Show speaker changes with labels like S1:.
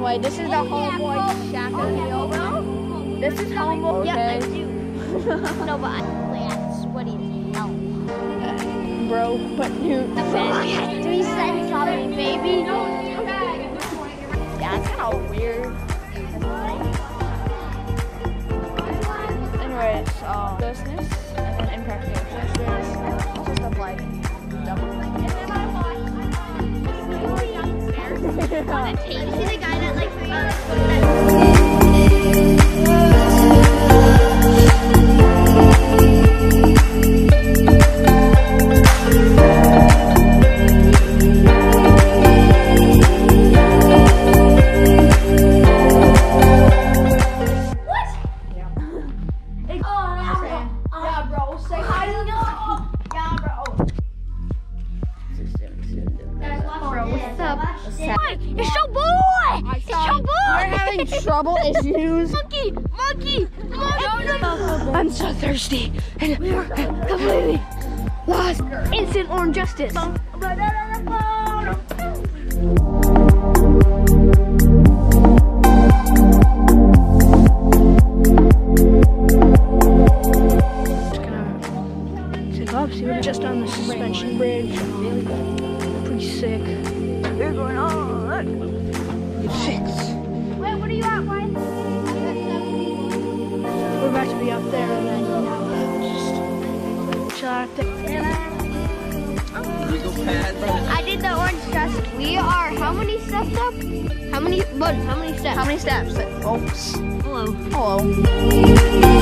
S1: way. This is the homeboy shack of This is homeboy. Yeah, I do. no, but I'm wait, sweaty as hell.
S2: Bro, but you.
S1: Three cents on me, baby.
S2: That's how weird. Anyways, uh, business, and then impact also stuff like double.
S1: on table. It's your boy! It's your boy!
S2: We're having trouble issues.
S1: Monkey! Monkey! Monkey!
S2: I'm so thirsty. And
S1: We're uh, completely lost. Instant orange justice.
S2: just gonna take we're just on the suspension bridge. Pretty sick. We're going on. Six.
S1: Wait, what are you at, Brian?
S2: We're about to be up there and then just chill out there.
S1: I did the orange justice. We are how many steps up? How many? Bud, how many steps?
S2: How many steps? Folks.
S1: Hello.
S2: Hello.